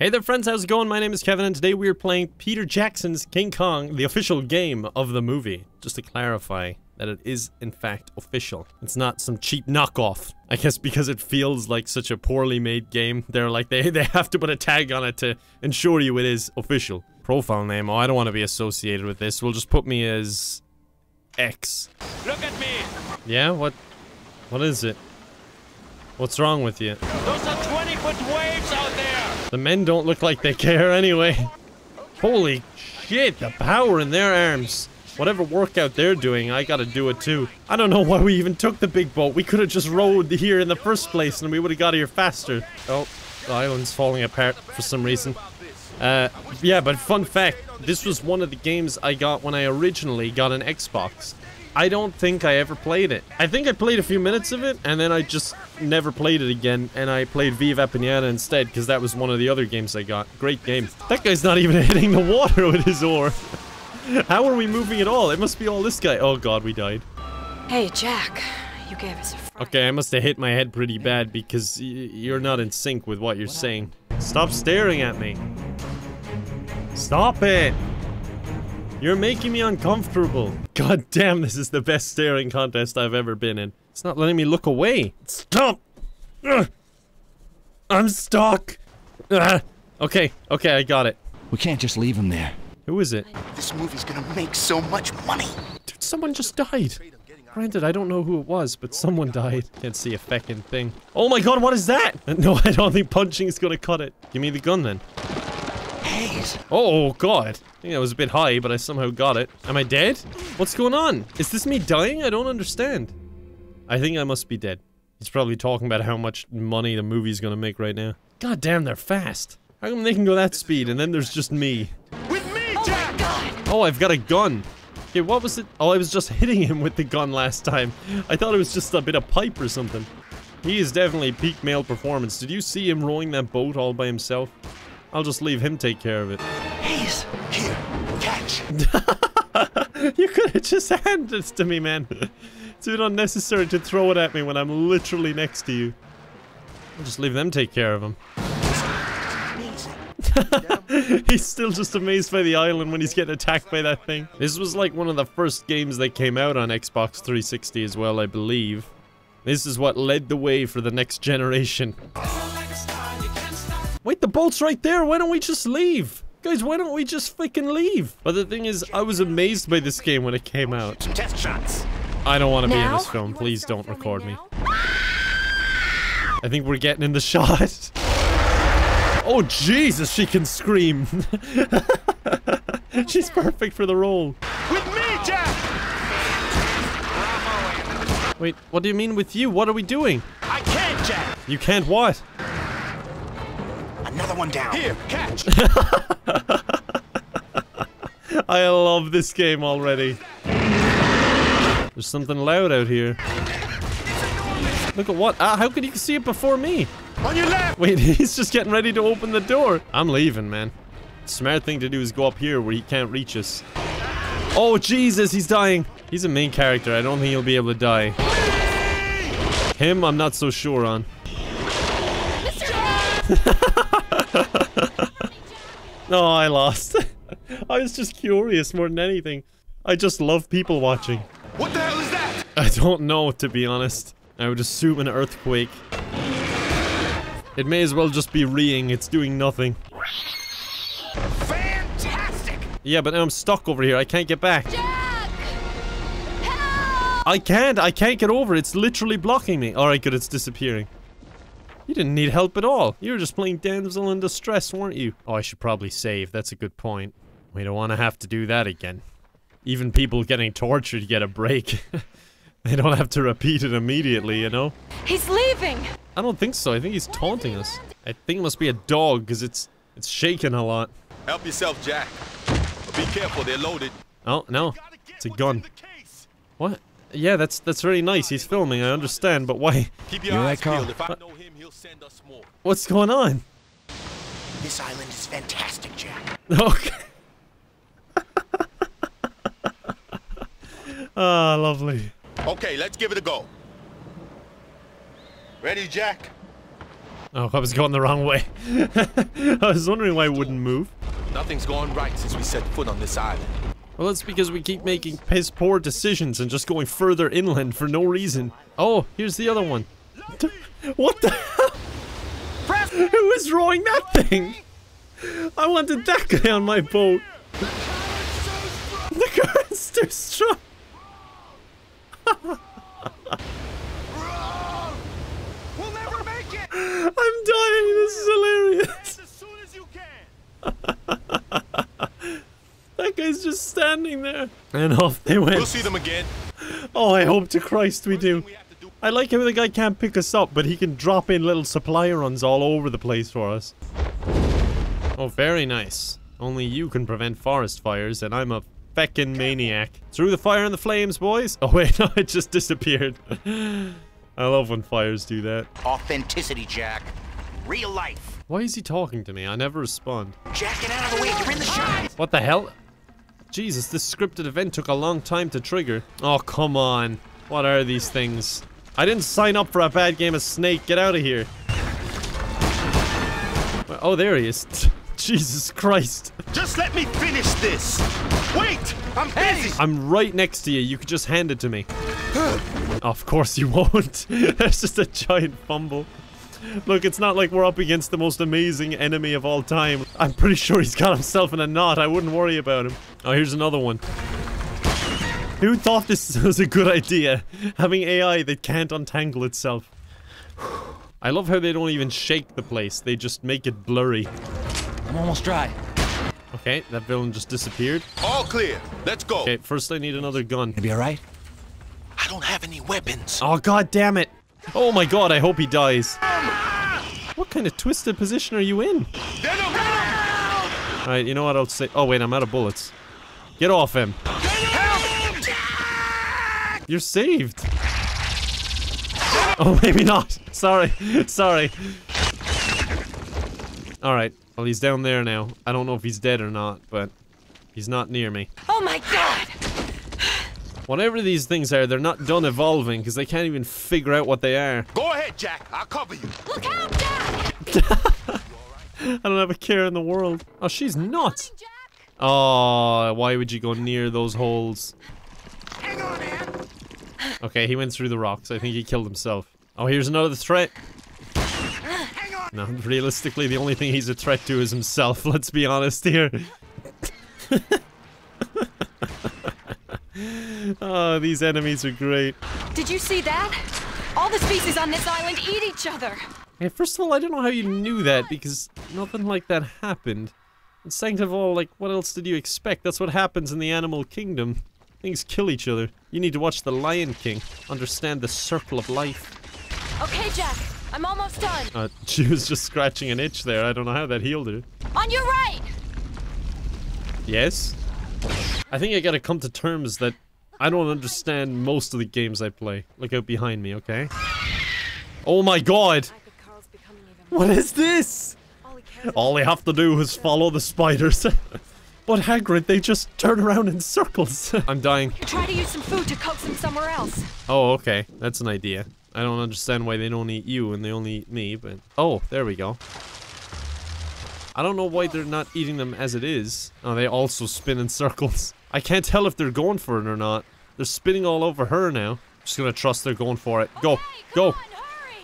Hey there friends, how's it going? My name is Kevin and today we are playing Peter Jackson's King Kong, the official game of the movie. Just to clarify that it is in fact official. It's not some cheap knockoff. I guess because it feels like such a poorly made game, they're like, they, they have to put a tag on it to ensure you it is official. Profile name, oh I don't want to be associated with this. We'll just put me as... X. Look at me! Yeah, what... What is it? What's wrong with you? Those are 20 foot waves out there! The men don't look like they care anyway. Holy shit, the power in their arms. Whatever workout they're doing, I gotta do it too. I don't know why we even took the big boat. We could have just rowed here in the first place and we would have got here faster. Oh, the island's falling apart for some reason. Uh, yeah, but fun fact, this was one of the games I got when I originally got an Xbox. I don't think I ever played it. I think I played a few minutes of it, and then I just never played it again, and I played Viva Pinata instead, because that was one of the other games I got. Great game. That guy's not even hitting the water with his oar. How are we moving at all? It must be all this guy. Oh god, we died. Hey, Jack. You gave us a fright. Okay, I must have hit my head pretty bad, because you're not in sync with what you're saying. Stop staring at me. Stop it! You're making me uncomfortable. God damn, this is the best staring contest I've ever been in. It's not letting me look away. Stop! Ugh. I'm stuck! Ugh. Okay, okay, I got it. We can't just leave him there. Who is it? This movie's gonna make so much money. Dude, someone just died. Granted, I don't know who it was, but someone died. Can't see a feckin' thing. Oh my god, what is that? No, I don't think punching is gonna cut it. Give me the gun then. Hayes, Oh god. I think that was a bit high, but I somehow got it. Am I dead? What's going on? Is this me dying? I don't understand. I think I must be dead. He's probably talking about how much money the movie's gonna make right now. God damn, they're fast. How come they can go that speed and then there's just me? With me, oh Jack! Oh, I've got a gun. Okay, what was it? Oh, I was just hitting him with the gun last time. I thought it was just a bit of pipe or something. He is definitely peak male performance. Did you see him rowing that boat all by himself? I'll just leave him take care of it. He's here, catch. you could have just handed it to me, man. It's bit unnecessary to throw it at me when I'm literally next to you. I'll just leave them take care of him. He's still just amazed by the island when he's getting attacked by that thing. This was like one of the first games that came out on Xbox 360 as well, I believe. This is what led the way for the next generation. Wait, the boat's right there. Why don't we just leave? Guys, why don't we just freaking leave? But the thing is, I was amazed by this game when it came out. Test shots. I don't want to be in this film. Please don't filming record me. I think we're getting in the shot. Oh, Jesus, she can scream. She's perfect for the role. With me, Jack! Wait, what do you mean with you? What are we doing? I can't, Jack! You can't what? Another one down. Here, catch! I love this game already. There's something loud out here. Look at what? Ah, how could you see it before me? On your left! Wait, he's just getting ready to open the door. I'm leaving, man. Smart thing to do is go up here where he can't reach us. Oh, Jesus, he's dying. He's a main character. I don't think he'll be able to die. Him, I'm not so sure on. no, I lost. I was just curious more than anything. I just love people watching. I don't know, to be honest. I would assume an earthquake. It may as well just be reeing, it's doing nothing. Fantastic. Yeah, but now I'm stuck over here, I can't get back. Jack! Help! I can't, I can't get over, it's literally blocking me. Alright, good, it's disappearing. You didn't need help at all. You were just playing damsel in distress, weren't you? Oh, I should probably save, that's a good point. We don't want to have to do that again. Even people getting tortured get a break. they don't have to repeat it immediately, you know? He's leaving! I don't think so. I think he's taunting us. I think it must be a dog because it's it's shaking a lot. Help yourself, Jack. But be careful, they're loaded. Oh no, it's a gun. What? Yeah, that's that's really nice. He's filming. I understand, but why? Keep your Here I eyes peeled. If I know him, he'll send us more. What's going on? This island is fantastic, Jack. Okay. Ah, lovely. Okay, let's give it a go. Ready, Jack? Oh, I was going the wrong way. I was wondering why it wouldn't move. Nothing's gone right since we set foot on this island. Well, that's because we keep making piss poor decisions and just going further inland for no reason. Oh, here's the other one. What the hell? Who is drawing that thing? I wanted that guy on my boat. The current's too strong. We'll never make it! I'm dying. This is hilarious. As soon as you can! That guy's just standing there. And off they went. We'll see them again. Oh, I hope to Christ we do. We have to do I like how the guy can't pick us up, but he can drop in little supply runs all over the place for us. Oh, very nice. Only you can prevent forest fires, and I'm a feckin' maniac. Through the fire and the flames, boys. Oh wait, no, it just disappeared. I love when fires do that. Authenticity, Jack. Real life. Why is he talking to me? I never respond. Jack, get out of the way. You're in the shot. What the hell? Jesus, this scripted event took a long time to trigger. Oh, come on. What are these things? I didn't sign up for a bad game of Snake. Get out of here. Oh, there he is. Jesus Christ. Just let me finish this! Wait! I'm busy! I'm right next to you. You could just hand it to me. of course you won't. That's just a giant fumble. Look, it's not like we're up against the most amazing enemy of all time. I'm pretty sure he's got himself in a knot. I wouldn't worry about him. Oh, here's another one. Who thought this was a good idea? Having AI that can't untangle itself. I love how they don't even shake the place. They just make it blurry. I'm almost dry. Okay, that villain just disappeared. All clear. Let's go. Okay, first I need another gun. Gonna be alright? I don't have any weapons. Oh god damn it! Oh my god, I hope he dies. What kind of twisted position are you in? Alright, you know what I'll say? Oh wait, I'm out of bullets. Get off him. You're saved. Oh, maybe not. Sorry. Sorry. Alright, well he's down there now. I don't know if he's dead or not, but he's not near me. Oh my god! Whatever these things are, they're not done evolving because they can't even figure out what they are. Go ahead, Jack. I'll cover you. Look out, Jack! I don't have a care in the world. Oh, she's nuts. Oh, why would you go near those holes? Hang on, Ann. Okay, he went through the rocks. I think he killed himself. Oh, here's another threat. No, realistically, the only thing he's a threat to is himself. Let's be honest here. oh, these enemies are great. Did you see that? All the species on this island eat each other. Hey, first of all, I don't know how you knew that because nothing like that happened. And second of all, like, what else did you expect? That's what happens in the animal kingdom. Things kill each other. You need to watch The Lion King. Understand the circle of life. Okay, Jack, I'm almost done. Uh, she was just scratching an itch there. I don't know how that healed her. On your right! Yes? I think I gotta come to terms that I don't understand most of the games I play. Look out behind me, okay? Oh my god! What is this? All they have to do is follow the spiders. but Hagrid, they just turn around in circles. I'm dying. Try to use some food to coax them somewhere else. Oh, okay. That's an idea. I don't understand why they don't eat you and they only eat me, but... Oh, there we go. I don't know why they're not eating them as it is. Oh, they also spin in circles. I can't tell if they're going for it or not. They're spinning all over her now. Just gonna trust they're going for it. Go, Hey, go. on!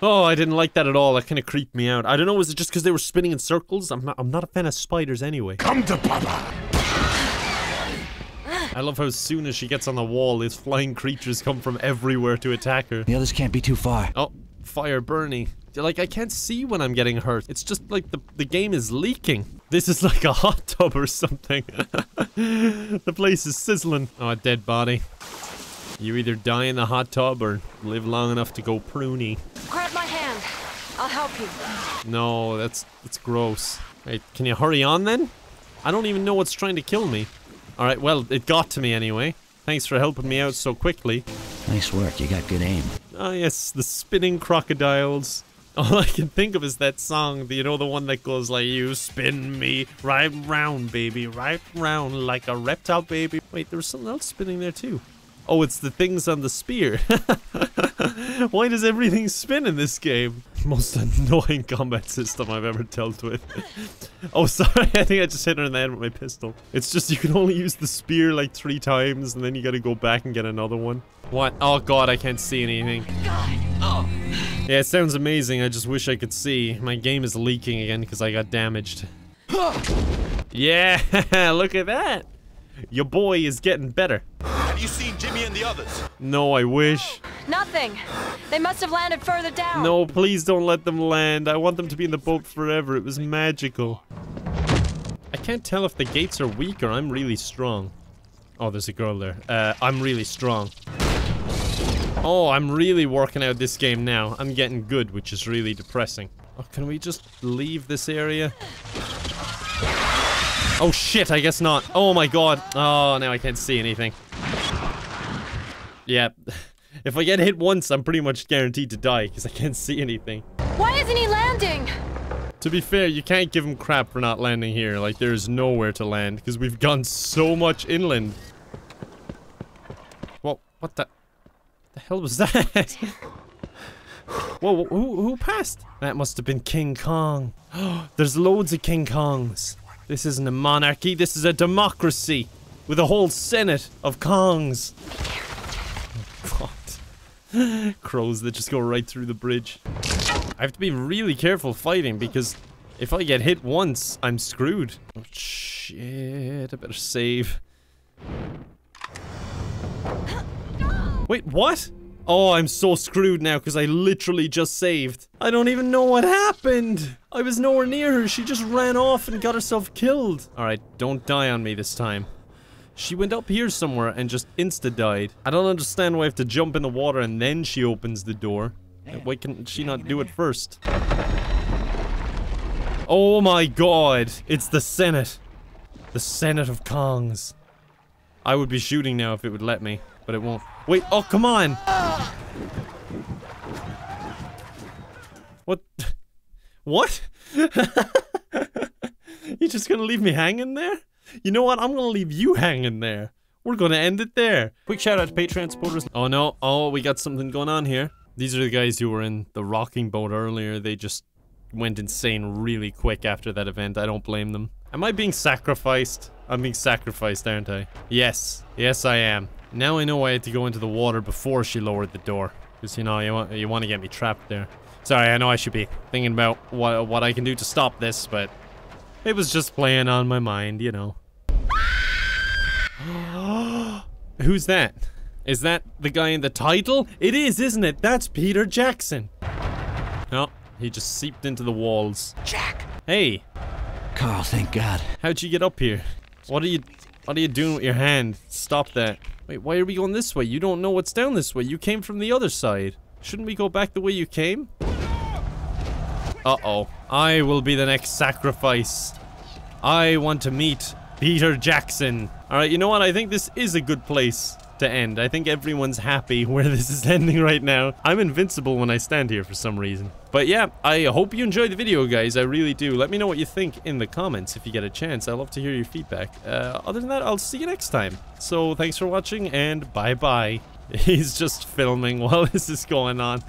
Oh, I didn't like that at all. That kind of creeped me out. I don't know. Was it just because they were spinning in circles? I'm not. I'm not a fan of spiders anyway. Come to Papa! I love how as soon as she gets on the wall, these flying creatures come from everywhere to attack her. The others can't be too far. Oh, fire Bernie. Like, I can't see when I'm getting hurt. It's just like the, the game is leaking. This is like a hot tub or something. the place is sizzling. Oh, a dead body. You either die in the hot tub or live long enough to go pruny. Grab my hand. I'll help you. No, that's that's gross. Right, can you hurry on then? I don't even know what's trying to kill me. Alright, well, it got to me anyway. Thanks for helping me out so quickly. Nice work, you got good aim. Ah, yes, the spinning crocodiles. All I can think of is that song, you know, the one that goes like, You spin me right round, baby, right round like a reptile, baby. Wait, there was something else spinning there too. Oh, it's the things on the spear. Why does everything spin in this game? Most annoying combat system I've ever dealt with. oh, sorry. I think I just hit her in the head with my pistol. It's just you can only use the spear like three times and then you gotta go back and get another one. What? Oh god, I can't see anything. Oh, oh. Yeah, it sounds amazing. I just wish I could see. My game is leaking again because I got damaged. yeah, look at that. Your boy is getting better. Have you seen Jimmy and the others? No, I wish. Nothing. They must have landed further down. No, please don't let them land. I want them to be in the boat forever. It was magical. I can't tell if the gates are weak or I'm really strong. Oh, there's a girl there. Uh, I'm really strong. Oh, I'm really working out this game now. I'm getting good, which is really depressing. Oh, can we just leave this area? Oh shit, I guess not. Oh my god. Oh, now I can't see anything. Yeah. If I get hit once, I'm pretty much guaranteed to die, because I can't see anything. Why isn't he landing? To be fair, you can't give him crap for not landing here. Like, there's nowhere to land, because we've gone so much inland. Well, what the... the hell was that? Whoa, who, who passed? That must have been King Kong. There's loads of King Kongs. This isn't a monarchy, this is a democracy. With a whole senate of Kongs. Crows that just go right through the bridge. I have to be really careful fighting because if I get hit once, I'm screwed. Oh, shit. I better save. Wait, what? Oh, I'm so screwed now because I literally just saved. I don't even know what happened. I was nowhere near her. She just ran off and got herself killed. Alright, don't die on me this time. She went up here somewhere and just insta-died. I don't understand why I have to jump in the water and then she opens the door. Why can she not do it first? Oh my god! It's the Senate! The Senate of Kongs. I would be shooting now if it would let me, but it won't. Wait, oh come on! What? What? you just gonna leave me hanging there? You know what? I'm gonna leave you hanging there. We're gonna end it there. Quick shout out to Patreon supporters. Oh no, oh, we got something going on here. These are the guys who were in the rocking boat earlier. They just went insane really quick after that event. I don't blame them. Am I being sacrificed? I'm being sacrificed, aren't I? Yes. Yes, I am. Now I know I had to go into the water before she lowered the door. Because, you know, you want, you want to get me trapped there. Sorry, I know I should be thinking about what, what I can do to stop this, but... It was just playing on my mind, you know. Who's that? Is that the guy in the title? It is, isn't it? That's Peter Jackson. No, he just seeped into the walls. Jack! Hey, Carl, thank God. how'd you get up here? What are you what are you doing with your hand? Stop that. Wait, why are we going this way? You don't know what's down this way. You came from the other side. Shouldn't we go back the way you came? Uh-oh. I will be the next sacrifice. I want to meet Peter Jackson. Alright, you know what? I think this is a good place to end. I think everyone's happy where this is ending right now. I'm invincible when I stand here for some reason. But yeah, I hope you enjoyed the video, guys. I really do. Let me know what you think in the comments if you get a chance. I love to hear your feedback. Uh, other than that, I'll see you next time. So thanks for watching and bye-bye. He's just filming while this is going on.